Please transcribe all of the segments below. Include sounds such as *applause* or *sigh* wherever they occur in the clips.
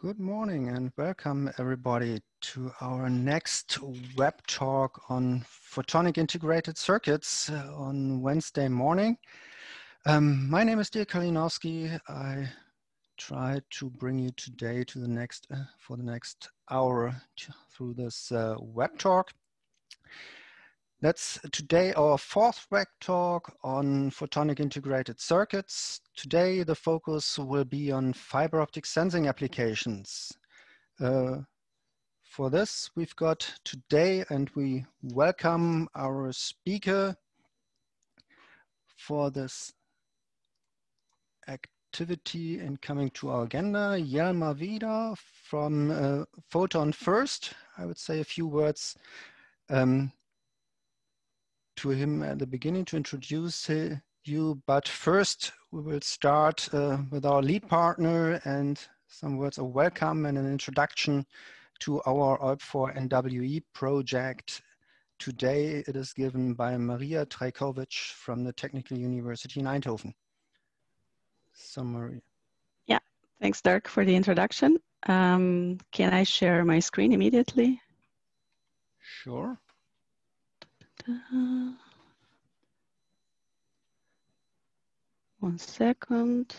Good morning and welcome everybody to our next web talk on photonic integrated circuits uh, on Wednesday morning. Um, my name is Dirk Kalinowski. I try to bring you today to the next uh, for the next hour through this uh, web talk. That's today our fourth web talk on photonic integrated circuits. Today the focus will be on fiber optic sensing applications. Uh, for this we've got today and we welcome our speaker for this activity and coming to our agenda, Jelmer Weda from uh, PhotonFirst. I would say a few words um, to him at the beginning to introduce you, but first we will start uh, with our lead partner and some words of welcome and an introduction to our OIP4NWE project. Today it is given by Maria Trajkovic from the Technical University in Eindhoven. So Maria. Yeah, thanks Dirk for the introduction. Um, can I share my screen immediately? Sure. One second.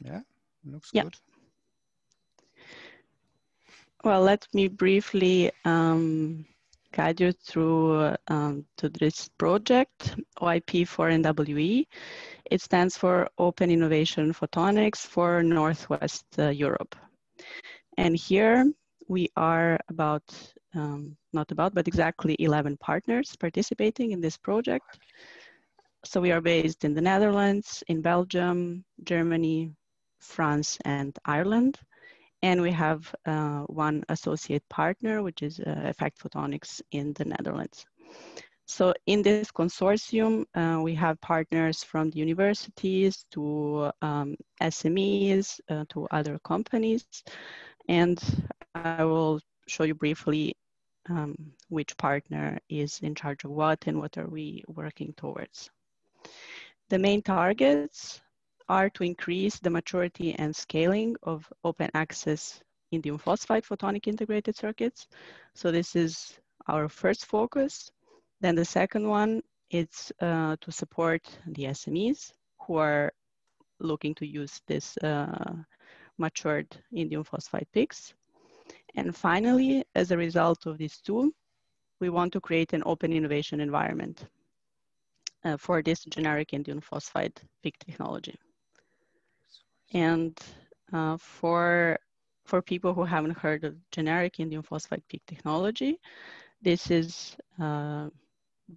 Yeah, looks yeah. good. Well, let me briefly um, guide you through um, to this project, OIP for NWE. It stands for Open Innovation Photonics for Northwest uh, Europe. And here we are about, um, not about, but exactly 11 partners participating in this project. So we are based in the Netherlands, in Belgium, Germany, France, and Ireland. And we have uh, one associate partner, which is uh, Effect Photonics in the Netherlands. So in this consortium, uh, we have partners from the universities to um, SMEs, uh, to other companies. And I will show you briefly um, which partner is in charge of what and what are we working towards. The main targets are to increase the maturity and scaling of open access indium phosphide photonic integrated circuits. So this is our first focus. Then the second one is uh, to support the SMEs who are looking to use this uh, matured indium phosphide PICs. And finally, as a result of these two, we want to create an open innovation environment uh, for this generic indium phosphide PIC technology. And uh, for, for people who haven't heard of generic indium phosphide PIC technology, this is a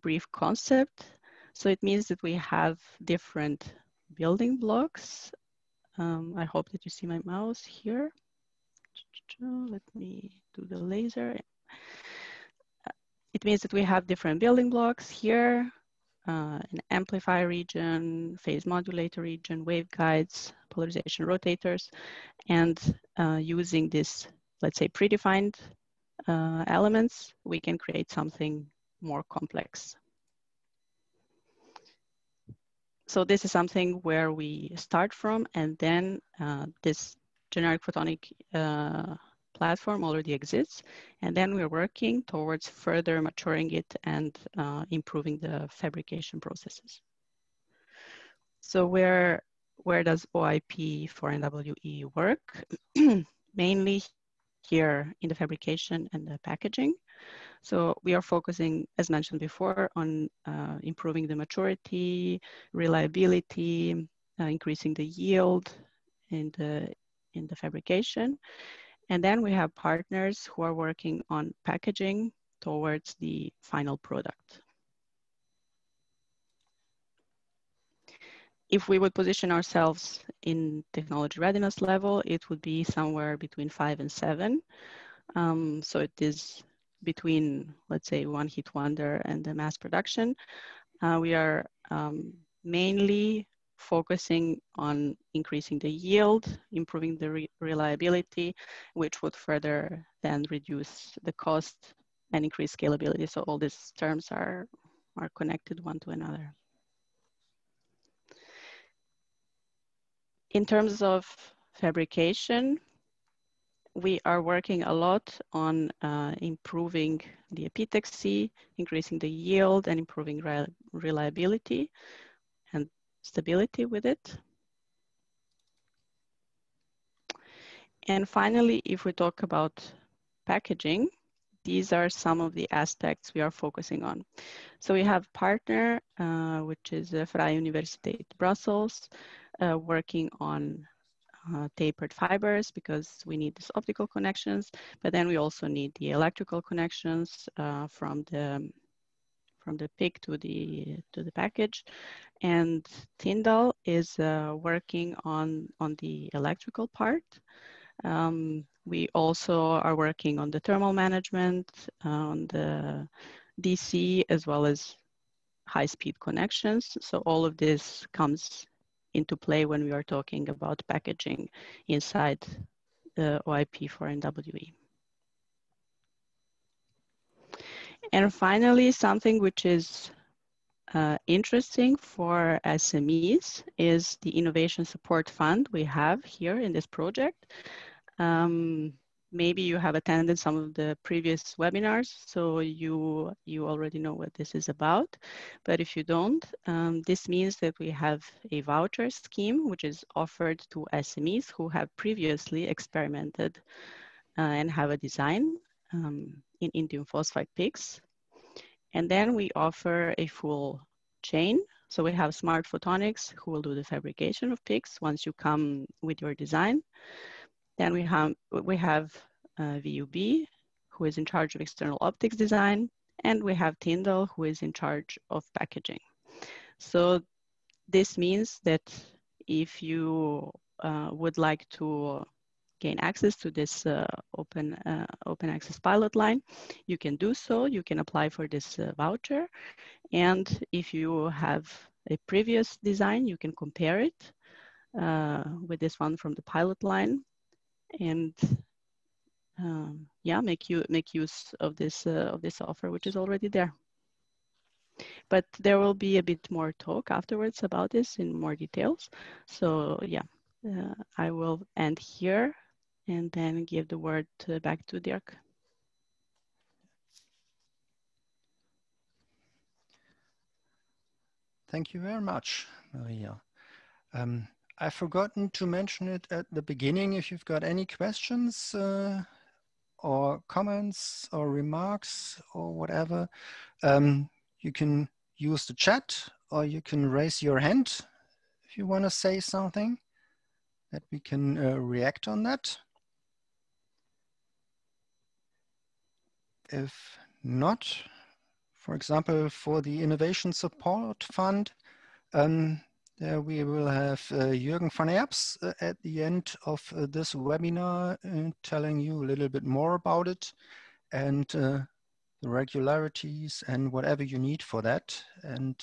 brief concept. So it means that we have different building blocks. Um, I hope that you see my mouse here. Let me do the laser. It means that we have different building blocks here, uh, an amplifier region, phase modulator region, waveguides, polarization rotators, and uh, using this, let's say, predefined uh, elements, we can create something more complex. So this is something where we start from, and then uh, this generic photonic uh, platform already exists. And then we're working towards further maturing it and uh, improving the fabrication processes. So where, where does OIP for NWE work? *clears throat* Mainly here in the fabrication and the packaging. So we are focusing, as mentioned before, on uh, improving the maturity, reliability, uh, increasing the yield in the in the fabrication. And then we have partners who are working on packaging towards the final product. If we would position ourselves in technology readiness level, it would be somewhere between five and seven. Um, so it is between, let's say, one hit wonder and the mass production. Uh, we are um, mainly focusing on increasing the yield, improving the re reliability, which would further then reduce the cost and increase scalability. So all these terms are are connected one to another. In terms of fabrication, we are working a lot on uh, improving the epitaxy, increasing the yield and improving re reliability and stability with it. And finally, if we talk about packaging, these are some of the aspects we are focusing on. So we have partner, uh, which is uh, Vrije Universiteit Brussels, uh, working on uh, tapered fibers because we need these optical connections, but then we also need the electrical connections uh, from the from the PIC to the to the package. And Tyndall is uh, working on on the electrical part. Um, we also are working on the thermal management, on the DC, as well as high-speed connections. So all of this comes into play when we are talking about packaging inside the OIP for NWE. And finally, something which is uh, interesting for SMEs is the Innovation Support Fund we have here in this project. Um, maybe you have attended some of the previous webinars, so you, you already know what this is about. But if you don't, um, this means that we have a voucher scheme, which is offered to SMEs who have previously experimented uh, and have a design um, in indium phosphide PICs. And then we offer a full chain. So we have Smart Photonics who will do the fabrication of PICs once you come with your design. Then we have, we have uh, VUB, who is in charge of external optics design, and we have Tyndall, who is in charge of packaging. So this means that if you uh, would like to gain access to this uh, open, uh, open access pilot line, you can do so. You can apply for this uh, voucher. And if you have a previous design, you can compare it uh, with this one from the pilot line and um, yeah, make you make use of this uh, of this offer, which is already there. But there will be a bit more talk afterwards about this in more details. So yeah, uh, I will end here and then give the word to, back to Dirk. Thank you very much, Maria. Um, I've forgotten to mention it at the beginning. If you've got any questions uh, or comments or remarks or whatever, um, you can use the chat or you can raise your hand if you want to say something that we can uh, react on that. If not, for example, for the Innovation Support Fund, um, we will have uh, Jürgen van Erps uh, at the end of uh, this webinar uh, telling you a little bit more about it and uh, the regularities and whatever you need for that. And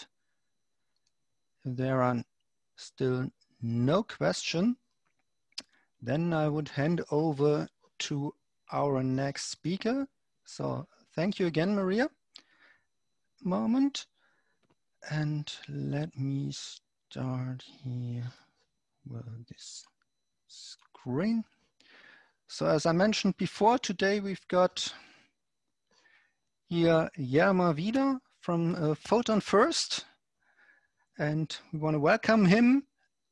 there are still no question, then I would hand over to our next speaker. So thank you again, Maria. Moment. And let me start here with this screen. So as I mentioned before, today we've got here Jelmer Weda from uh, PhotonFirst. And we want to welcome him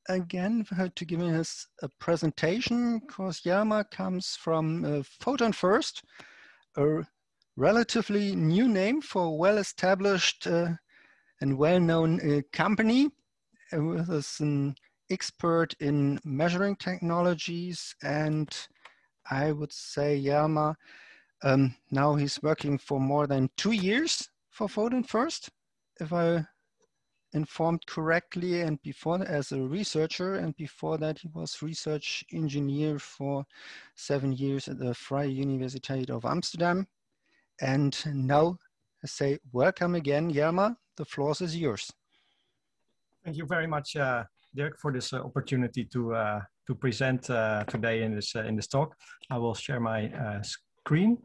again to give us a presentation because Jelmer comes from uh, PhotonFirst, a relatively new name for a well-established uh, and well-known uh, company was an expert in measuring technologies and I would say Jelmer, um, now he's working for more than two years for PhotonFirst, if I informed correctly, and before as a researcher, and before that he was research engineer for seven years at the Vrije Universiteit of Amsterdam. And now I say welcome again, Jelmer, the floor is yours. Thank you very much, uh, Dirk, for this uh, opportunity to uh, to present uh, today in this uh, in this talk. I will share my uh, screen.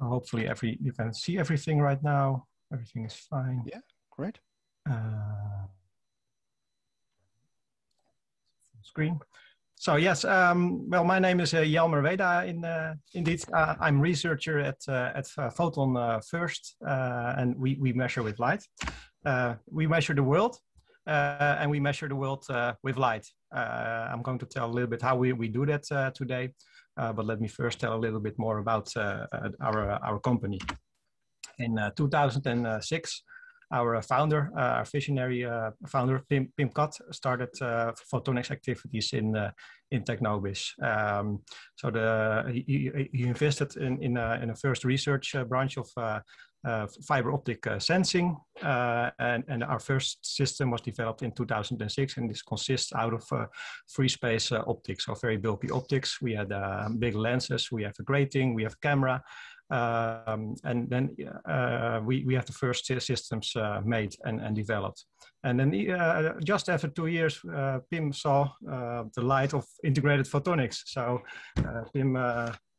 hopefully every you can see everything right now. Everything is fine. Yeah, great. Uh, screen. So yes, um, well, my name is uh, Jelmer. In, uh, indeed, uh, I'm researcher at uh, at uh, Photon uh, First, and we we measure with light. we measure the world, and we measure the world with light. I'm going to tell a little bit how we, we do that today, but let me first tell a little bit more about our our company. In 2006, our founder, uh, our visionary uh, founder, Pim, Pim Kat, started uh, photonics activities in in Technobis. Um, so the he, he invested in in a, in a first research branch of uh, fiber optic uh, sensing. Uh, and, and, our first system was developed in 2006, and this consists out of free space optics, so very bulky optics. We had big lenses, we have a grating, we have camera, um, and then uh, we, we have the first systems uh, made and, and developed. And then uh, just after two years, uh, Pim saw uh, the light of integrated photonics. So uh, Pim,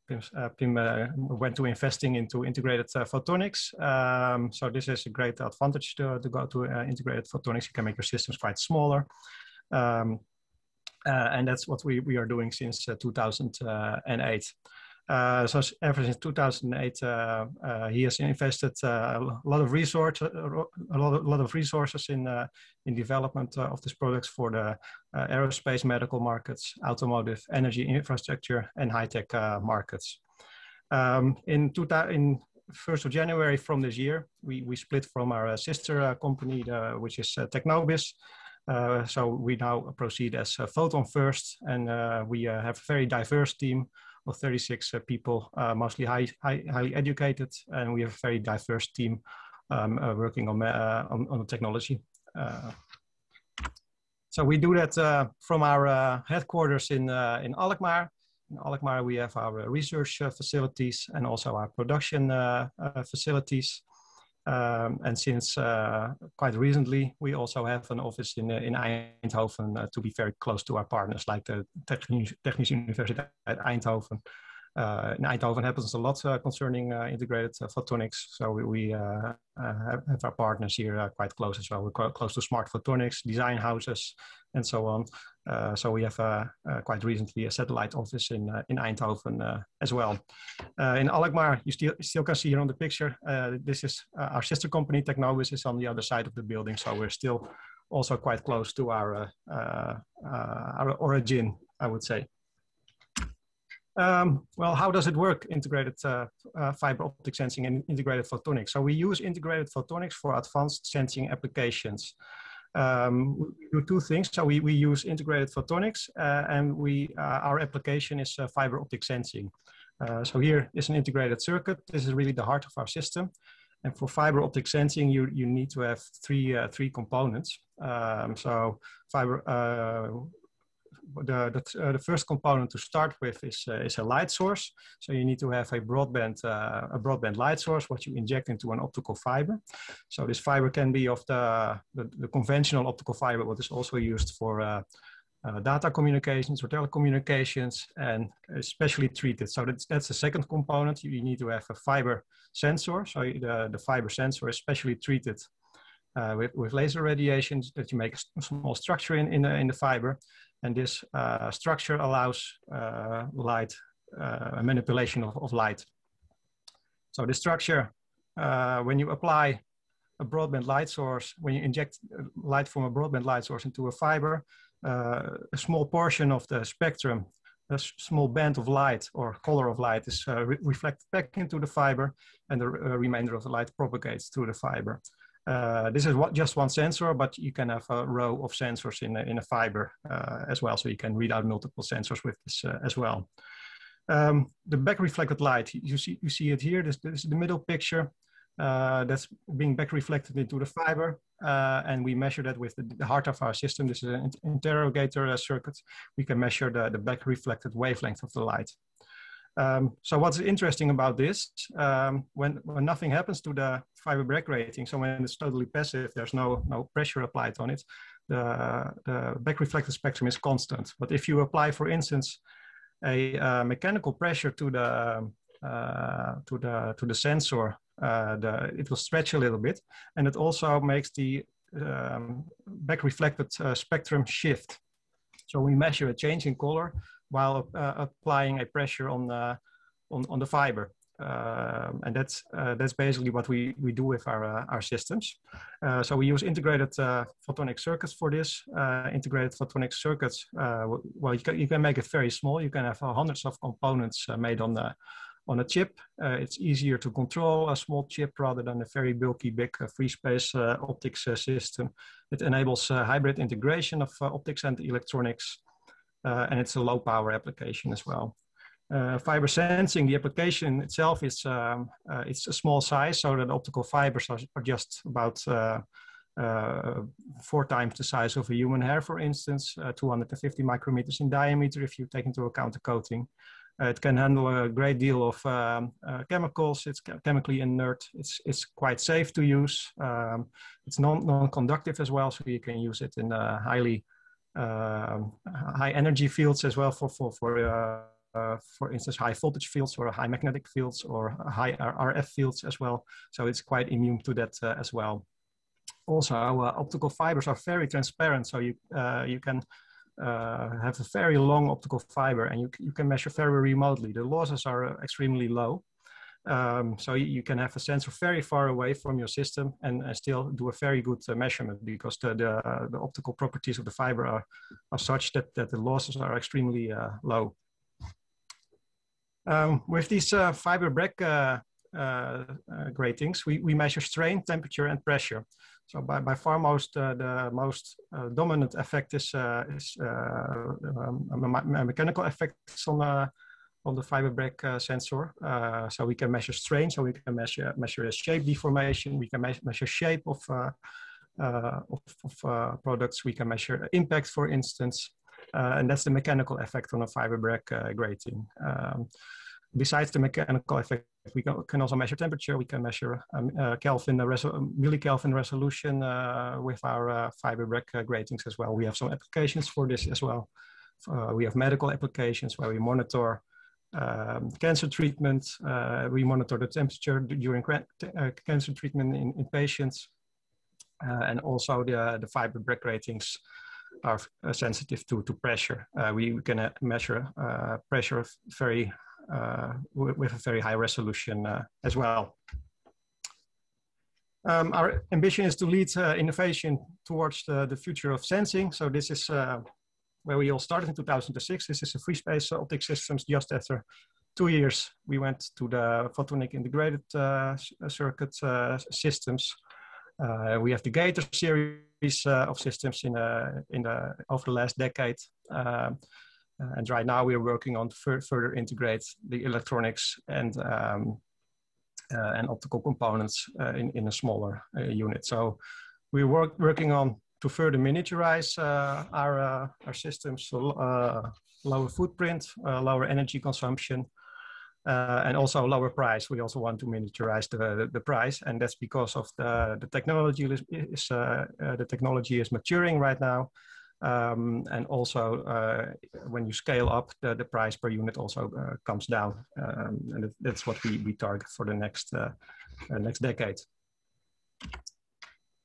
Pim, Pim went to investing into integrated photonics. Um, so this is a great advantage to, to go to integrated photonics. You can make your systems quite smaller. Um, and that's what we, we are doing since 2008. Uh, so ever since 2008, uh, uh, he has invested uh, a lot of resource, a lot of, lot of resources in in development of these products for the aerospace, medical markets, automotive, energy infrastructure, and high tech markets. Um, in, in 1st of January from this year, we, we split from our sister company, which is Technobis. Uh, so we now proceed as uh, PhotonFirst, and uh, we have a very diverse team of 36 uh, people, uh, mostly high, high, highly educated, and we have a very diverse team um, uh, working on, on, on, the technology. so we do that from our headquarters in, in Alkmaar. In Alkmaar, we have our research facilities and also our production facilities. Um, and since uh, quite recently, we also have an office in, uh, in Eindhoven uh, to be very close to our partners, like the Technische Universiteit Eindhoven. Eh, in Eindhoven happens a lot concerning uh, integrated eh, photonics. So we, we have, have, our partners here quite close as well. We're close to smart photonics, design houses, and so on. Uh, so we have uh, uh, quite recently a satellite office in in Eindhoven as well. in Alkmaar, you still still can see here on the picture. this is our sister company, Technobis, is on the other side of the building. So we're still also quite close to our our origin, I would say. Um, well, how does it work, integrated uh, uh, fiber optic sensing and integrated photonics? So we use integrated photonics for advanced sensing applications um, we do two things. So we, we use integrated photonics uh, and we, uh, our application is uh, fiber optic sensing. Uh, so here is an integrated circuit. This is really the heart of our system. And for fiber optic sensing, you, you need to have three, three components. Um, so fiber, the, the, uh, the, first component to start with is, uh, is a light source. So you need to have a broadband, uh, a broadband light source, what you inject into an optical fiber. So this fiber can be of the, the, the conventional optical fiber, but is also used for uh, data communications or telecommunications and especially treated. So that's, that's the second component. You need to have a fiber sensor. So the, the fiber sensor is specially treated uh, with, with laser radiation that you make a small structure in, in, the, in the fiber. And this uh, structure allows uh, light, uh, manipulation of, of light. So the structure, when you apply a broadband light source, when you inject light from a broadband light source into a fiber, a small portion of the spectrum a small band of light or color of light is uh, re reflected back into the fiber and the uh, remainder of the light propagates through the fiber. Uh, this is what, just one sensor, but you can have a row of sensors in a, in a fiber uh, as well. So you can read out multiple sensors with this uh, as well. Um, the back reflected light, you see, you see it here. This, this is the middle picture uh, that's being back reflected into the fiber. Uh, and we measure that with the, the, heart of our system. This is an interrogator circuit. We can measure the, the back reflected wavelength of the light. Um, so what's interesting about this, um, when, when nothing happens to the fiber Bragg grating, so when it's totally passive, there's no, no pressure applied on it, the, the back reflected spectrum is constant. But if you apply, for instance, a uh, mechanical pressure to the, to the to the sensor, the, it will stretch a little bit, and it also makes the um, back reflected spectrum shift. So we measure a change in color while applying a pressure on the on, on the fiber. Um, and that's uh, that's basically what we we do with our uh, our systems. Uh, so we use integrated uh, photonic circuits for this. Uh, integrated photonic circuits. Uh, well, you can you can make it very small. You can have hundreds of components made on the on a chip. it's easier to control a small chip rather than a very bulky big free space optics system. It enables hybrid integration of optics and electronics. And it's a low power application as well. Uh, fiber sensing, the application itself is um, uh, it's a small size, so that optical fibers are, are just about uh, uh four times the size of a human hair, for instance, uh, 250 micrometers in diameter if you take into account the coating. Uh, it can handle a great deal of um, chemicals. It's chemically inert. It's it's quite safe to use. Um, it's non non-conductive as well, so you can use it in a highly um, high energy fields as well for for for uh, for instance, high voltage fields or high magnetic fields or high RF fields as well. So it's quite immune to that uh, as well. Also, uh, optical fibers are very transparent, so you uh, you can uh, have a very long optical fiber and you, you can measure very remotely. The losses are extremely low. Um, so you, can have a sensor very far away from your system and, still do a very good uh, measurement because the, the, the, optical properties of the fiber are, are such that, that the losses are extremely uh, low. Um, with these uh, fiber Bragg uh, uh, gratings, we, we measure strain, temperature, and pressure. So by, by far most the most dominant effect is, is um, mechanical effects on on the fiber Bragg uh, sensor. Uh, so we can measure strain, so we can measure measure shape deformation, we can me measure shape of, uh, of, of products, we can measure impact, for instance. Uh, and that's the mechanical effect on a fiber uh, grating. Um, besides the mechanical effect, we can also measure temperature. We can measure um, uh, Kelvin, uh, millikelvin resolution uh, with our uh, fiber uh, gratings as well. We have some applications for this as well. Uh, we have medical applications where we monitor um, cancer treatment. we monitor the temperature during cancer treatment in, in patients. and also the, the fiber Bragg gratings are uh, sensitive to, to pressure. Uh, we, can uh, measure pressure very with a very high resolution as well. Um, our ambition is to lead uh, innovation towards the, the, future of sensing. So this is uh, where we all started in 2006. This is a free space optic systems. Just after two years, we went to the photonic integrated uh, circuit systems. we have the Gator series uh, of systems in, uh, in the, over the last decade. Um, uh, and right now we are working on further integrate the electronics and um, and optical components in, in a smaller unit. So we're work, working on to further miniaturize uh, our, uh, our systems, so uh, lower footprint, lower energy consumption, uh, and also lower price. We also want to miniaturize the, the, price, and that's because of the, the technology is, is uh, uh, the technology is maturing right now. Um, and also, when you scale up, the, the price per unit also comes down, um, and that's what we, we target for the next next decade.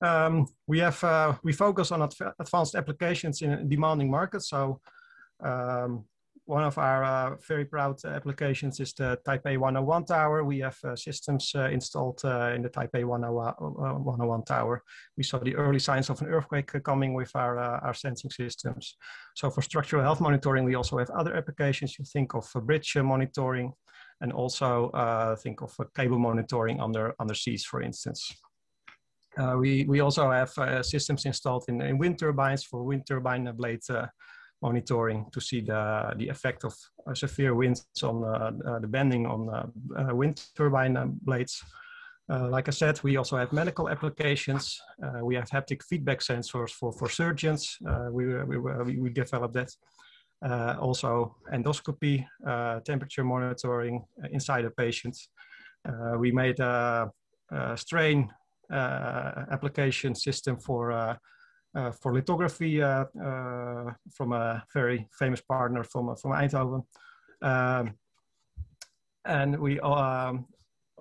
Um, we have we focus on advanced applications in demanding markets. So um, one of our uh, very proud applications is the Taipei 101 tower. We have uh, systems uh, installed uh, in the Taipei 101 tower. We saw the early signs of an earthquake coming with our, uh, our sensing systems. So for structural health monitoring, we also have other applications. You think of bridge monitoring and also uh, think of cable monitoring under, under seas, for instance. We, we also have systems installed in, in wind turbines for wind turbine blade monitoring to see the, the effect of uh, severe winds on uh, uh, the bending on wind turbine blades. like I said, we also have medical applications. we have haptic feedback sensors for, for surgeons. we, we, we, we developed that. Uh, also endoscopy, uh, temperature monitoring uh, inside a patient. we made a strain application system for uh, for lithography uh, uh, from a very famous partner from, from Eindhoven. Um, and we um,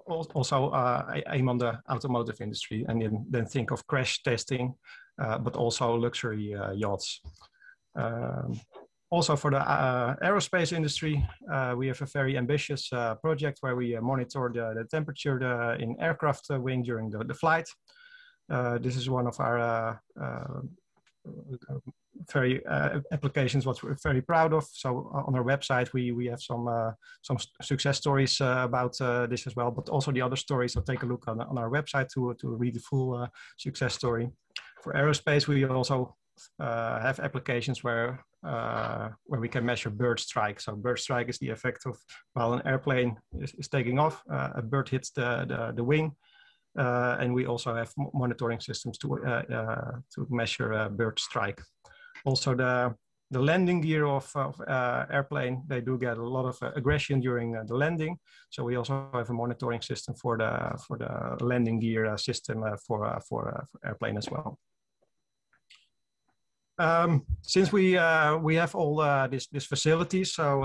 also uh, aim on the automotive industry and then, think of crash testing, uh, but also luxury uh, yachts. Um, also for the uh, aerospace industry, uh, we have a very ambitious uh, project where we monitor the, the temperature the, in aircraft wing during the, the flight. this is one of our very uh, applications what we're very proud of. So uh, on our website, we, we have some, uh, some success stories uh, about uh, this as well, but also the other stories. So take a look on, on our website to, to read the full uh, success story. For aerospace, we also Uh, have applications where, uh, where we can measure bird strike. So bird strike is the effect of while an airplane is, is taking off, uh, a bird hits the, the, the wing, uh, and we also have monitoring systems to, uh, uh, to measure bird strike. Also the, the landing gear of, of airplane, they do get a lot of aggression during the landing. So we also have a monitoring system for the, for the landing gear system for, for, for airplane as well. Um, since we uh, we have all uh, this this facilities, so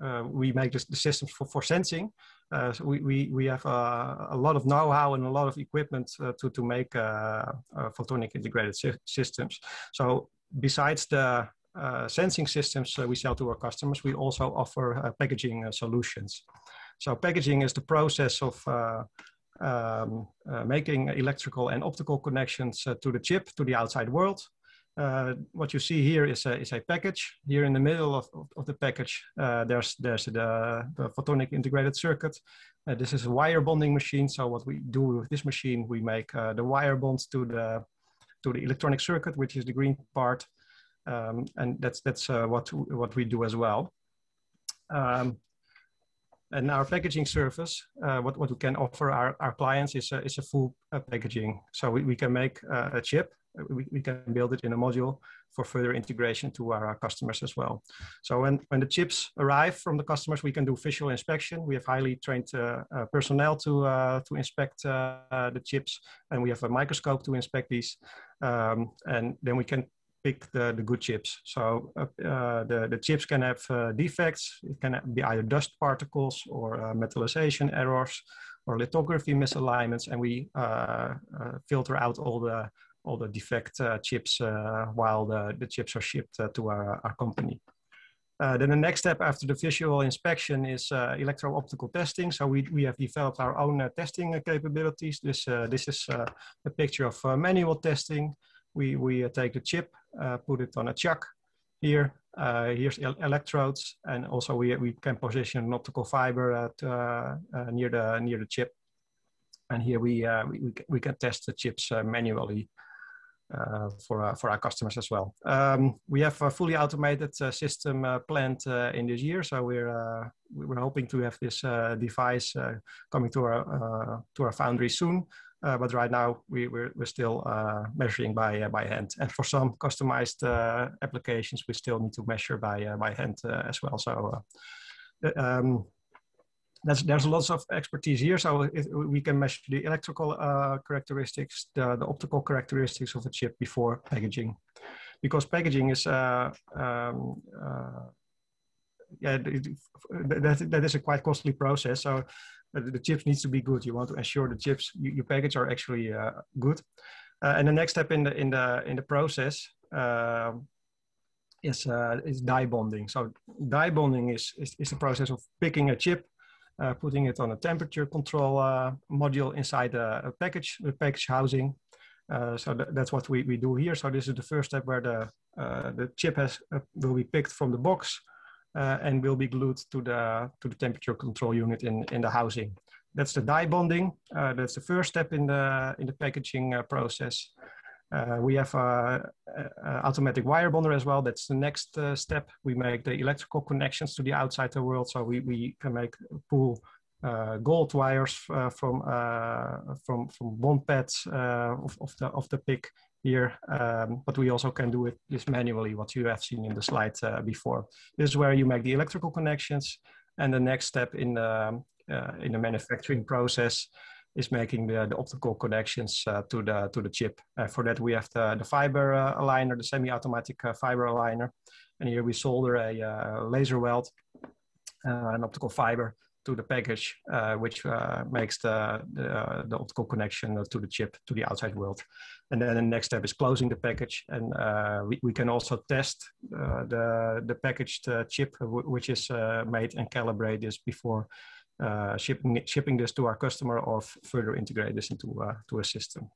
uh, we make this, the systems for, for sensing. Uh, so we, we, we have uh, a lot of know-how and a lot of equipment uh, to, to make photonic integrated sy systems. So besides the sensing systems we sell to our customers, we also offer packaging solutions. So packaging is the process of um, making electrical and optical connections to the chip to the outside world. Uh, what you see here is a, is a package. Here in the middle of, of, of the package, uh, there's, there's the, the photonic integrated circuit. Uh, this is a wire bonding machine. So what we do with this machine, we make uh, the wire bonds to the, to the electronic circuit, which is the green part. Um, and that's, that's uh, what, what we do as well. Um, and our packaging service, uh, what, what we can offer our, our clients is a, is a full uh, packaging. So we, we can make uh, a chip we, we can build it in a module for further integration to our, our, customers as well. So when, when the chips arrive from the customers, we can do visual inspection. We have highly trained uh, uh, personnel to, uh, to inspect uh, the chips, and we have a microscope to inspect these. Um, and then we can pick the, the good chips. So uh, uh, the, the chips can have defects. It can be either dust particles or metallization errors or lithography misalignments, and we filter out all the all the defect uh, chips uh, while the, the chips are shipped uh, to our, our company. Uh, then the next step after the visual inspection is uh, electro-optical testing. So we, we have developed our own uh, testing capabilities. This, this is a picture of manual testing. We, we take the chip, put it on a chuck here. here's electrodes, and also we, we can position an optical fiber near, the, near the chip. And here we, we, we can test the chips manually for, uh, for our customers as well. Um, we have a fully automated uh, system planned in this year, so we're we're hoping to have this device coming to our to our foundry soon. Uh, but right now we, we're, we're still uh, measuring by, uh, by hand. And for some customized applications, we still need to measure by, by hand as well. So um, there's, there's lots of expertise here. So we can measure the electrical uh, characteristics, the, the optical characteristics of the chip before packaging. Because packaging is, uh, um, uh, yeah, that, that is a quite costly process. So uh, the chips needs to be good. You want to ensure the chips you, you package are actually uh, good. Uh, and the next step in the, in the, in the process um, is, is die bonding. So die bonding is, is, is the process of picking a chip uh, putting it on a temperature control uh, module inside a, a, package, the package housing. Uh, so th that's what we, we do here. So this is the first step where the, the chip has, will be picked from the box and will be glued to the, to the temperature control unit in, in the housing. That's the die bonding. that's the first step in the, in the packaging process. Uh, we have a, automatic wire bonder as well. That's the next uh, step. We make the electrical connections to the outside the world. So we, we can make pull uh, gold wires uh, from, uh, from, from bond pads uh, of, of, the, of the PIC here. Um, but we also can do it this manually, what you have seen in the slide before. This is where you make the electrical connections. And the next step in the, in the manufacturing process is making the, the optical connections uh, to the to the chip. For that, we have the, the fiber uh, aligner, the semi-automatic uh, fiber aligner, and here we solder a laser weld, an optical fiber to the package, uh, which uh, makes the, the, the, optical connection to the chip to the outside world. And then the next step is closing the package. And uh, we, we can also test the, the packaged chip, which is made and calibrate this before shipping, shipping this to our customer or further integrate this into uh, to a system.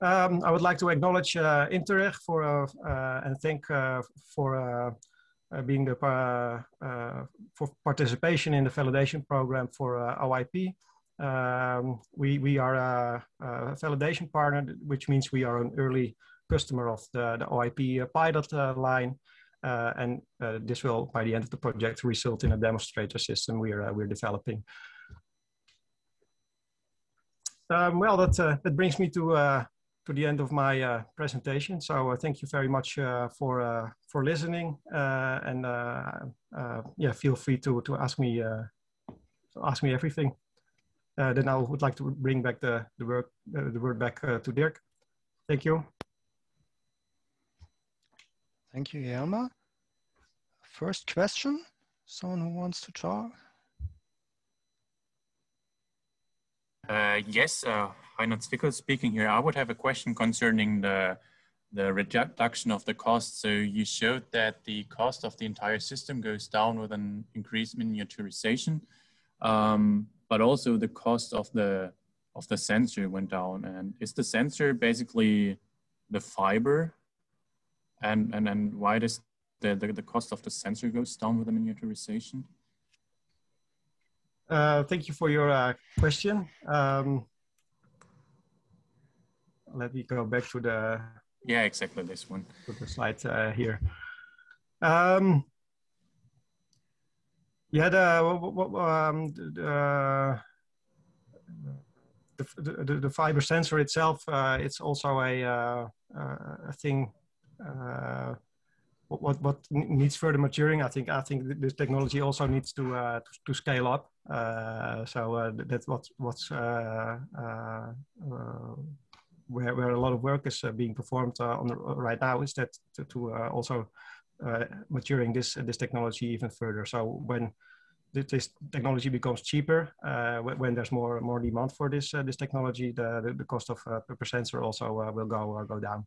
Um, I would like to acknowledge uh, Interreg for, and thank for uh, being the uh, uh, for participation in the validation program for OIP. Um, we, we are a, a, validation partner, which means we are an early customer of the, the OIP pilot line. Uh, and uh, this will, by the end of the project, result in a demonstrator system we're, uh, we're developing. Um, well, that, that brings me to to the end of my uh, presentation. So uh, thank you very much uh, for uh, for listening, uh, and uh, yeah, feel free to to ask me ask me everything. then I would like to bring back the the work the word back to Dirk. Thank you. Thank you, Jelmer. First question. Someone who wants to talk. yes. Reinhard Zwickel speaking here. I would have a question concerning the the reduction of the cost. So you showed that the cost of the entire system goes down with an increased miniaturization, um, but also the cost of the of the sensor went down. And is the sensor basically the fiber? And and and why does the, the, the cost of the sensor goes down with the miniaturization? Uh, thank you for your uh, question. Um, let me go back to the yeah exactly this one to the slide uh, here um yeah the um, the, the, the, the fiber sensor itself uh, it's also a uh a thing uh, what what needs further maturing i think i think this technology also needs to uh, to, to, scale up uh, so uh, that's what what's uh, where, where a lot of work is uh, being performed uh, on the, right now is that to, to uh, also maturing this this technology even further. So when this technology becomes cheaper, when, when, there's more more demand for this this technology, the, the, the cost of per sensor also will go go down.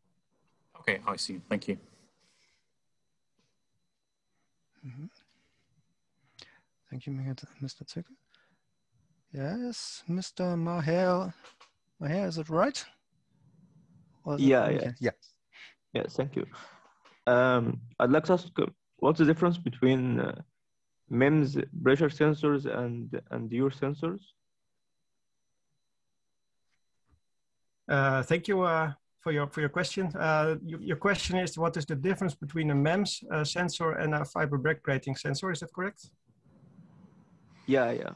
Okay, I see. Thank you. Mm -hmm. Thank you, Mr. Zwickel. Yes, Mr. Maher. Maher, is it right? yeah, yeah, yeah. Yeah, thank you. Um, I'd like to ask, uh, what's the difference between uh, MEMS pressure sensors and and your sensors? Uh, thank you uh, for your for your question. Uh, your, your, question is what is the difference between a MEMS uh, sensor and a fiber Bragg grating sensor? Is that correct? Yeah, yeah.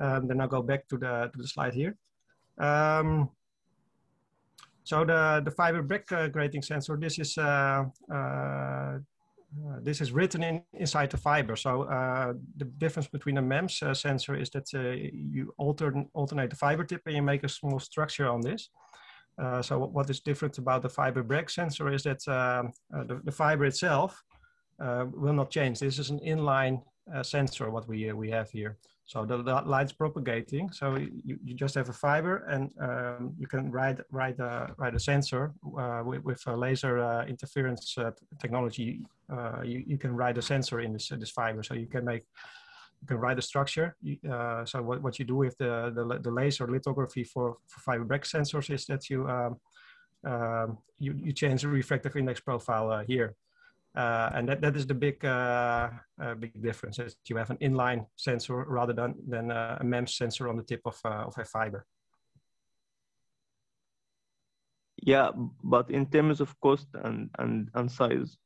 Um, then I'll go back to the to the slide here. Um, so the, the fiber uh, grating sensor, this is, uh, uh, this is written in, inside the fiber. So the difference between a MEMS sensor is that you alter, alternate the fiber tip and you make a small structure on this. Uh, so what is different about the fiber Bragg sensor is that uh, uh, the, the, fiber itself will not change. This is an inline sensor, what we, we have here. So the, the light's propagating. So you, you just have a fiber and um, you can write, write, a, write a sensor uh, with, with a laser uh, interference uh, technology. Uh, you, you can write a sensor in this, this fiber. So you can make, you can write a structure. Uh, so what, what you do with the, the, the laser lithography for, for fiber Bragg sensors is that you, um, um, you, you change the refractive index profile uh, here. Uh, and that, that is the big uh, uh, big difference is you have an inline sensor rather than, than uh, a MEMS sensor on the tip of, uh, of a fiber. Yeah, but in terms of cost and, and, and size?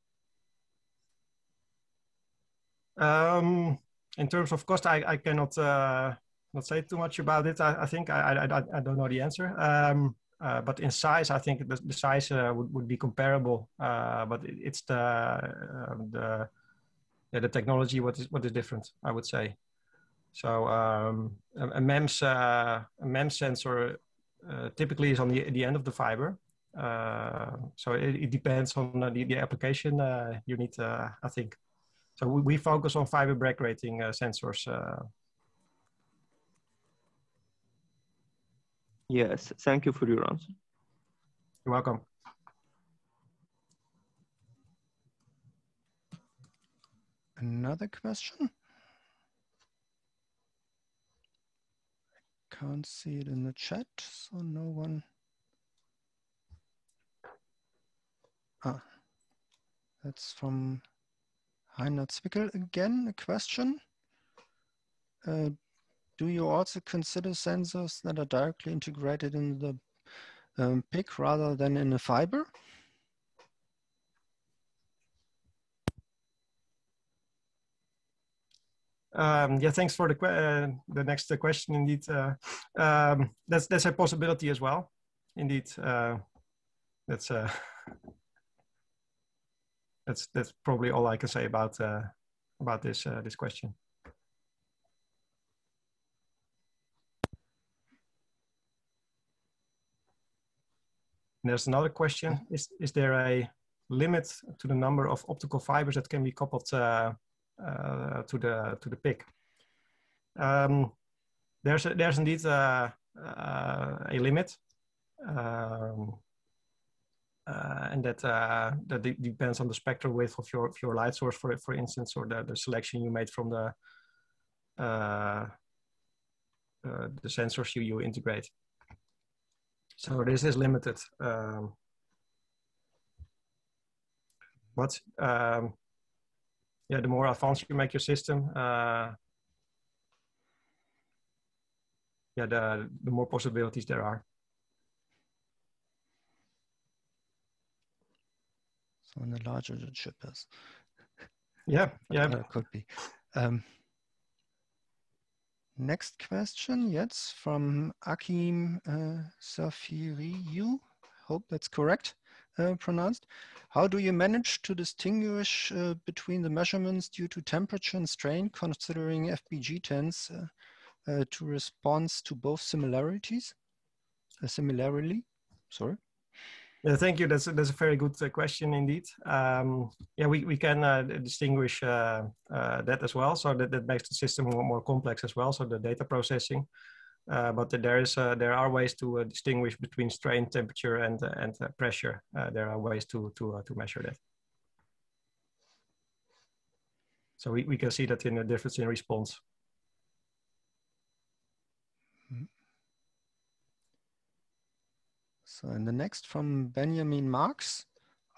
Um, in terms of cost, I, I cannot uh, not say too much about it. I, I think I, I, I don't know the answer. Um, uh, but in size, I think the, the size uh, would, would be comparable. Uh, but it, it's the um, the yeah, the technology what is what is different. I would say. So um, a, a, MEMS uh, a MEMS sensor uh, typically is on the the end of the fiber. so it, it, depends on the, the application you need. I think. So we, we focus on fiber Bragg grating uh, sensors. Uh. Yes, thank you for your answer. You're welcome. Another question? I can't see it in the chat, so no one. Ah, that's from Heiner Zwickel again, a question. Uh, do you also consider sensors that are directly integrated in the um, rather than in a fiber? Um, yeah, thanks for the uh, the next question. Indeed, uh, um, that's that's a possibility as well. Indeed, uh, that's uh, *laughs* that's that's probably all I can say about uh, about this uh, this question. And there's another question: Is is there a limit to the number of optical fibers that can be coupled uh, uh, to the to the PIC? Um, there's a, there's indeed a, a limit. Um, uh, and that uh, that depends on the spectral width of your of your light source, for for instance, or the, the selection you made from the uh, uh the sensors you you integrate. So this is limited. Um, but um, yeah, the more advanced you make your system, uh, yeah, the the more possibilities there are. The larger the chip is. Yeah, yeah. Uh, could be. Um, next question, yes, from Akim uh, Safiriyu. Hope that's correct uh, pronounced. How do you manage to distinguish uh, between the measurements due to temperature and strain, considering FBG tends uh, uh, to response to both similarities, uh, similarly? Sorry. Yeah, thank you. That's a, that's a very good uh, question indeed. Um, yeah, we, we can uh, distinguish uh, uh, that as well. So that, that makes the system more, more complex as well. So the data processing. Uh, but there is uh, there are ways to distinguish between strain, temperature, and and pressure. there are ways to to to measure that. So we, we can see that in a difference in response. So in the next from Benjamin Marks,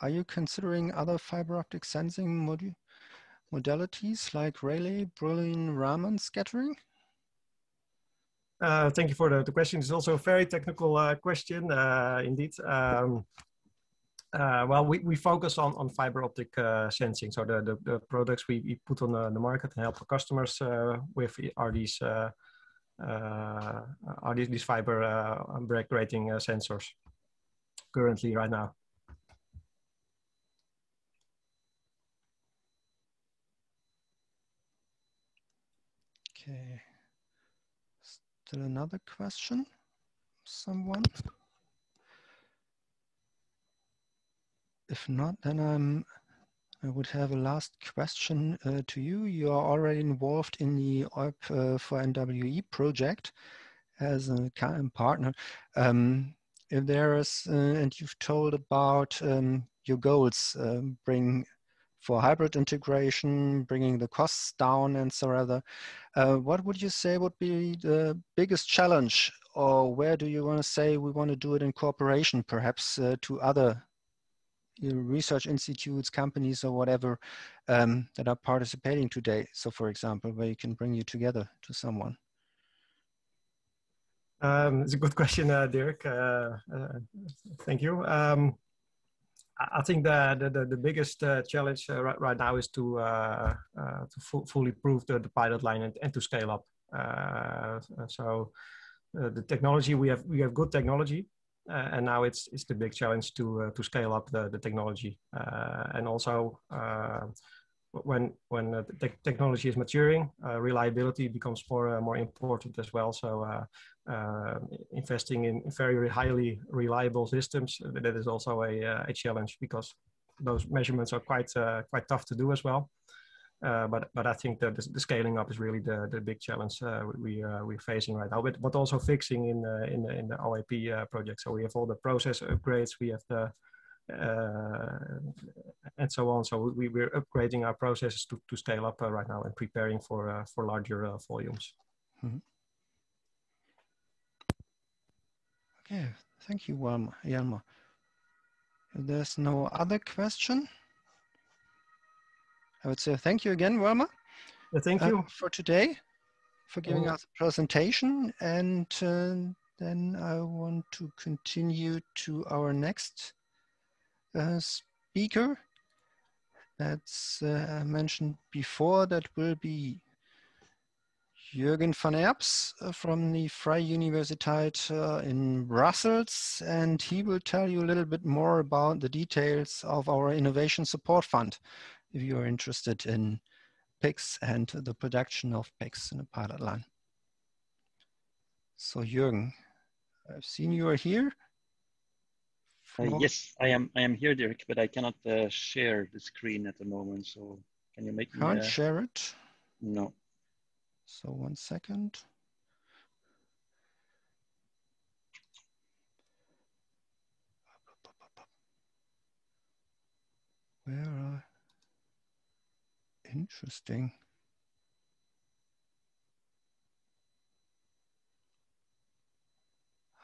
are you considering other fiber optic sensing mod modalities like Rayleigh, Brillouin, Raman scattering? Uh, thank you for the, the, question. It's also a very technical uh, question, uh, indeed. Um, uh, well, we, we focus on, on fiber optic uh, sensing. So the, the, the, products we, put on the, the market and help our customers uh, with are these are these, these fiber uh, um, Bragg grating sensors currently right now. Okay. Still another question? Someone? If not, then I'm, I would have a last question uh, to you. You are already involved in the OIP uh, for NWE project as a partner. Um, if there is, uh, and you've told about um, your goals, um, bring for hybrid integration, bringing the costs down and so rather, uh, what would you say would be the biggest challenge or where do you want to say we want to do it in cooperation perhaps uh, to other research institutes, companies or whatever um, that are participating today? So for example, where you can bring you together to someone. Um, it's a good *laughs* question, uh. Uh, uh, thank you. Um, I think the the, the biggest uh, challenge uh, right, right now is to uh, to fu fully prove the, the pilot line and, and to scale up. so the technology we have we have good technology, Uh, and now it's it's the big challenge to uh, to scale up the the technology uh, and also when when uh, the technology is maturing, uh, reliability becomes more uh, more important as well. So investing in very highly reliable systems that is also a, a challenge because those measurements are quite quite tough to do as well. Uh, but but I think that the, scaling up is really the, the big challenge uh, we uh, we're facing right now. But but also fixing in in the in the OIP uh, project. So we have all the process upgrades. We have the uh, and so on. So we we're upgrading our processes to to scale up right now and preparing for for larger volumes. Mm -hmm. Okay, thank you, Jelmer. If there's no other question. I would say thank you again, Jelmer. Yeah, thank you. Uh, for today, for giving oh. us a presentation. And uh, then I want to continue to our next uh, speaker. That's uh, mentioned before, that will be Jürgen van Erps uh, from the Vrije Universiteit uh, in Brussels, and he will tell you a little bit more about the details of our Innovation Support Fund if you are interested in PICs and the production of PICs in a pilot line. So Jürgen, I've seen you are here. Uh, yes, I am. I am here, Dirk, but I cannot uh, share the screen at the moment. So can you make Can't me, uh... share it? No. So one second. Where are Interesting.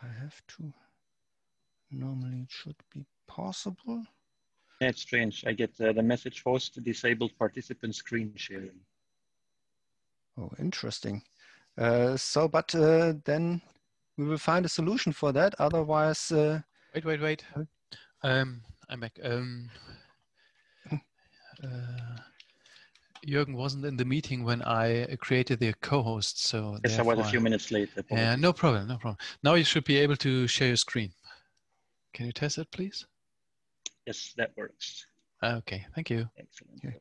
I have to, normally it should be possible. That's strange. I get uh, the message host disabled participant screen sharing. Oh, interesting. Uh, so, but uh, then we will find a solution for that. Otherwise, uh, wait, wait, wait. Um, I'm back. Um, uh, Jürgen wasn't in the meeting when I created the co-host, so yes, I was a few minutes late. Yeah, no problem, no problem. Now you should be able to share your screen. Can you test it, please? Yes, that works. Okay, thank you. Excellent. Okay.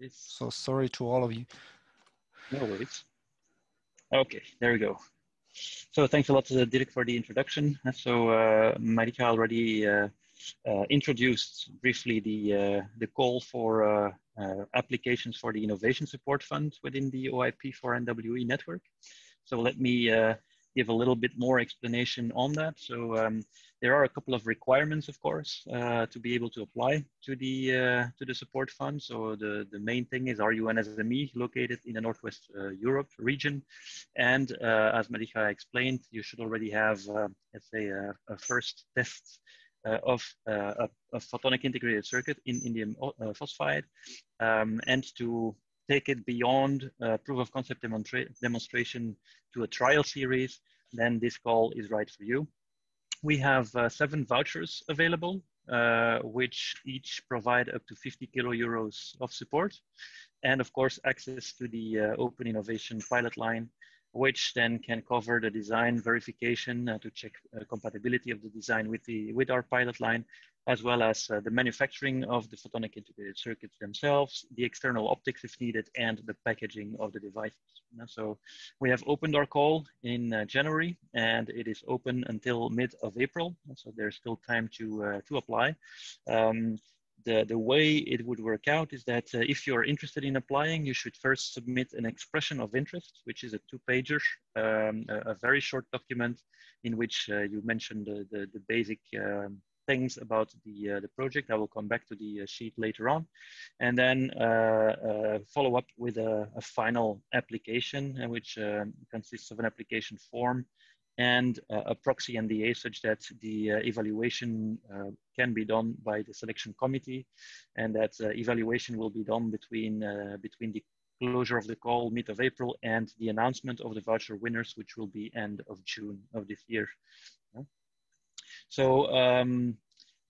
Okay, so sorry to all of you. No worries. Okay, there we go. So thanks a lot to Dirk for the introduction. So uh, Marika already uh, uh, introduced briefly the, uh, the call for uh, uh, applications for the Innovation Support Fund within the OIP for NWE network. So let me uh, give a little bit more explanation on that. So um, there are a couple of requirements, of course, uh, to be able to apply to the uh, to the support fund. So the, the main thing is, are you an SME located in the Northwest uh, Europe region? And uh, as Marika explained, you should already have, let's say, a, a first test uh, of uh, a, a, photonic integrated circuit in indium uh, phosphide um, and to take it beyond proof of concept demonstra demonstration to a trial series, then this call is right for you. We have seven vouchers available uh, which each provide up to 50 kilo euros of support. And of course, access to the uh, open innovation pilot line, which then can cover the design verification uh, to check uh, compatibility of the design with, the, with our pilot line, as well as uh, the manufacturing of the photonic integrated circuits themselves, the external optics if needed, and the packaging of the devices. So we have opened our call in January, and it is open until mid of April. So there's still time to, to apply. Um, the, the way it would work out is that uh, if you're interested in applying, you should first submit an expression of interest, which is a two-pager, um, a, a, very short document in which uh, you mention the, the, the basic um, things about the, uh, the project. I will come back to the uh, sheet later on. And then uh, follow up with a, a final application, which consists of an application form and uh, a proxy NDA such that the uh, evaluation uh, can be done by the selection committee and that evaluation will be done between, between the closure of the call mid of April and the announcement of the voucher winners, which will be end of June of this year. So um,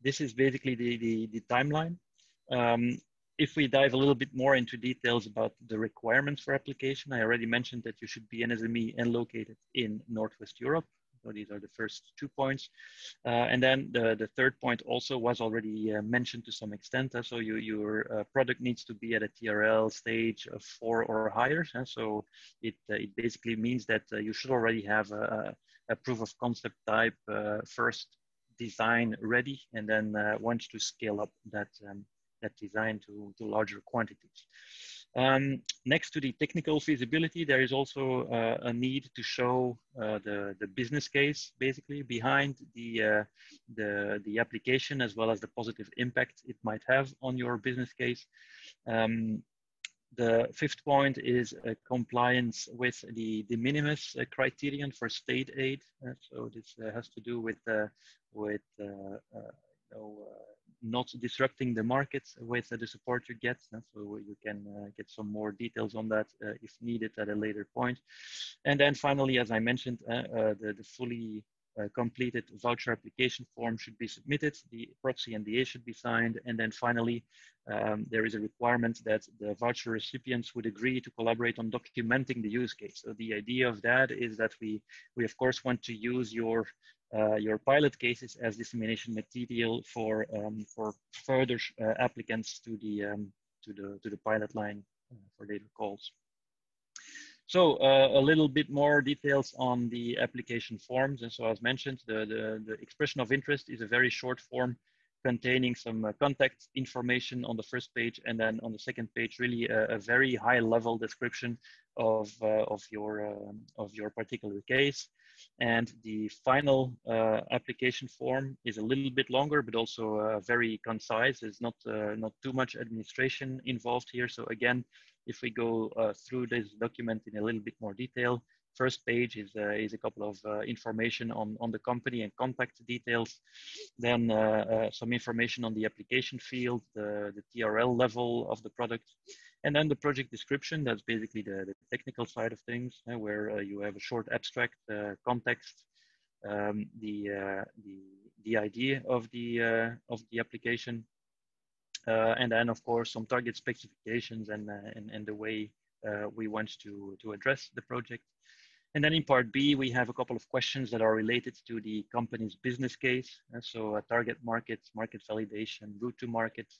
this is basically the, the, the timeline. Um, if we dive a little bit more into details about the requirements for application, I already mentioned that you should be an SME and located in Northwest Europe. So these are the first two points. Uh, and then the, the third point also was already uh, mentioned to some extent. Uh, so you, your uh, product needs to be at a TRL stage of four or higher. Uh, so it, uh, it basically means that you should already have a, a proof of concept type first design ready and then once to scale up that um, that design to, to larger quantities. Um, next to the technical feasibility, there is also uh, a need to show uh, the, the business case basically behind the, uh, the, the application as well as the positive impact it might have on your business case. Um, the fifth point is compliance with the de minimis uh, criterion for state aid. Uh, so this uh, has to do with, with you know, not disrupting the market with the support you get. So you can uh, get some more details on that uh, if needed at a later point. And then finally, as I mentioned, uh, the, the fully uh, completed voucher application form should be submitted, the proxy NDA should be signed, and then finally, um, there is a requirement that the voucher recipients would agree to collaborate on documenting the use case. So the idea of that is that we, we of course want to use your uh, your pilot cases as dissemination material for um, for further uh, applicants to the um, to the to the pilot line uh, for later calls. So uh, a little bit more details on the application forms. And so as mentioned, the, the, the expression of interest is a very short form containing some uh, contact information on the first page. And then on the second page, really a, a very high level description of, uh, of, your, um, of your particular case. And the final uh, application form is a little bit longer, but also uh, very concise. There's not, uh, not too much administration involved here. So again, if we go uh, through this document in a little bit more detail, first page is, uh, is a couple of uh, information on, on the company and contact details. Then some information on the application field, the, the TRL level of the product. And then the project description, that's basically the, the technical side of things, uh, where uh, you have a short abstract uh, context, um, the, the, the idea of the, of the application, and then of course some target specifications and, and, and the way we want to, to address the project. And then in part B, we have a couple of questions that are related to the company's business case. so a target market, market validation, route to market,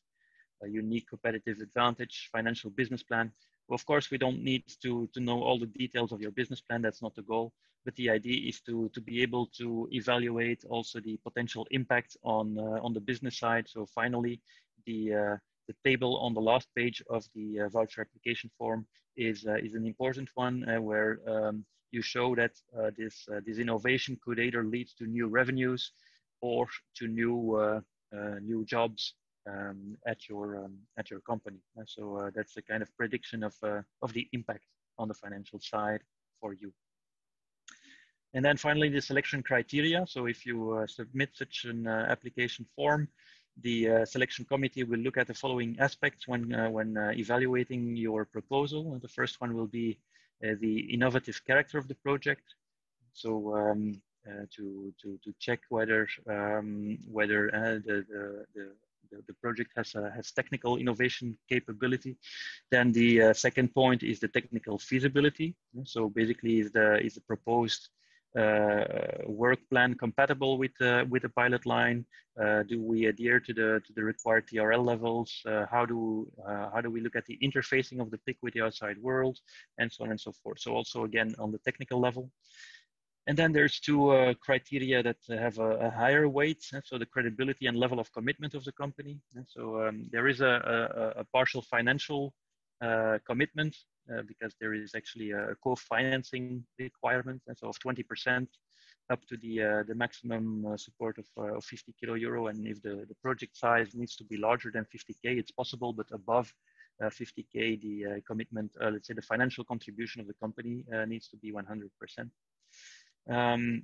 a unique competitive advantage, financial business plan. Well, of course, we don't need to, to know all the details of your business plan. That's not the goal. But the idea is to, to be able to evaluate also the potential impact on, uh, on the business side. So finally, the, uh, the table on the last page of the uh, voucher application form is, uh, is an important one uh, where um, you show that uh, this, this innovation could either lead to new revenues or to new, new jobs um, at your um, at your company. Uh, so uh, that's a kind of prediction of uh, of the impact on the financial side for you. And then finally, the selection criteria. So if you uh, submit such an uh, application form, the uh, selection committee will look at the following aspects when when evaluating your proposal. The first one will be the innovative character of the project. So um, to, to, to check whether um, whether the, the, the the, the project has, a, has technical innovation capability. Then the uh, second point is the technical feasibility. So basically is the, is the proposed uh, work plan compatible with uh, with the pilot line? Uh, do we adhere to the to the required TRL levels? Uh, how do uh, how do we look at the interfacing of the PIC with the outside world, and so on and so forth? So also again on the technical level. And then there's two uh, criteria that have a, a higher weight. Uh, so the credibility and level of commitment of the company. Uh, so um, there is a, a, a partial financial uh, commitment uh, because there is actually a co-financing requirement. And so of 20% up to the, uh, the maximum support of, of 50 kilo euro. And if the, the project size needs to be larger than 50K, it's possible, but above 50K, the commitment, let's say the financial contribution of the company needs to be 100%. Um,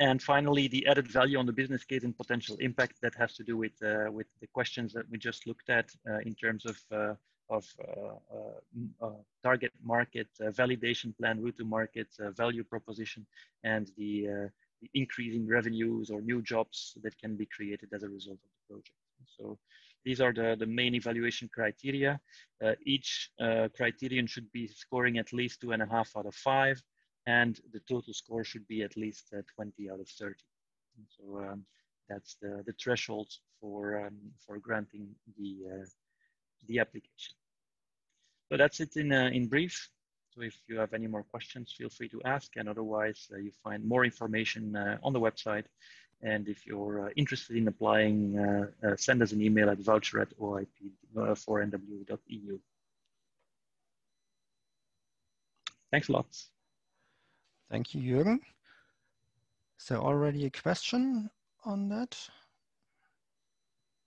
and finally, the added value on the business case and potential impact that has to do with uh, with the questions that we just looked at uh, in terms of uh, of uh, uh, uh, target market validation plan, route to market, value proposition, and the, the, increasing revenues or new jobs that can be created as a result of the project. So these are the, the main evaluation criteria. each criterion should be scoring at least two and a half out of five and the total score should be at least uh, 20 out of 30. so um, that's the, the threshold for, um, for granting the, uh, the application. So that's it in, uh, in brief. So if you have any more questions, feel free to ask. And otherwise, uh, you find more information uh, on the website. And if you're uh, interested in applying, send us an email at voucher at oip4nwe.eu. thanks a lot. Thank you, Jürgen. There already a question on that?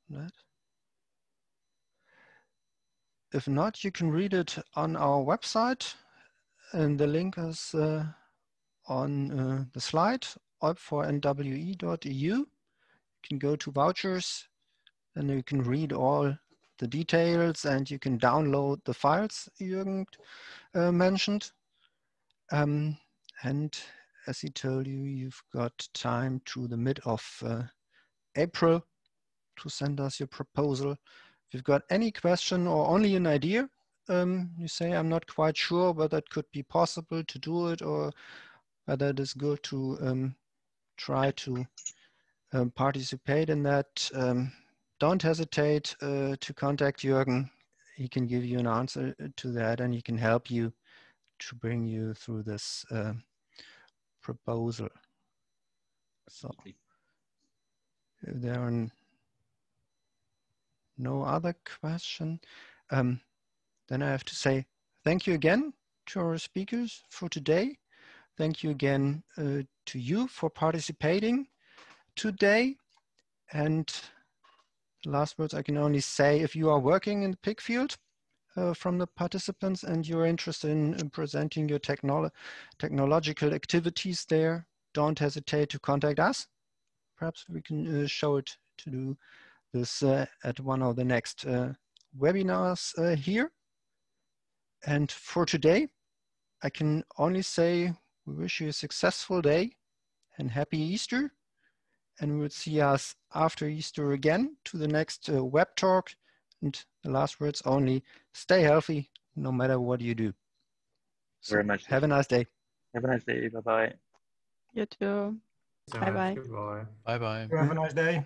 that? If not, you can read it on our website and the link is uh, on uh, the slide, oip4nwe.eu. You can go to vouchers and you can read all the details and you can download the files Jürgen uh, mentioned. Um, and as he told you, you've got time to the mid of uh, April to send us your proposal. If you've got any question or only an idea, um, you say, I'm not quite sure whether it could be possible to do it or whether it is good to um, try to um, participate in that. Um, don't hesitate uh, to contact Jürgen. He can give you an answer to that and he can help you to bring you through this uh, proposal. So if there are no other question, um, then I have to say thank you again to our speakers for today. Thank you again uh, to you for participating today. And last words I can only say, if you are working in the PIC field uh, from the participants and you're interested in, in presenting your technolo technological activities there, don't hesitate to contact us. Perhaps we can uh, show it to do this uh, at one of the next uh, webinars uh, here. And for today, I can only say we wish you a successful day and happy Easter. And we will see us after Easter again to the next uh, web talk. And the last words only, stay healthy no matter what you do. So Very much. Have a nice day. Have a nice day. Bye-bye. You too. Bye-bye. Bye-bye. Have a nice day.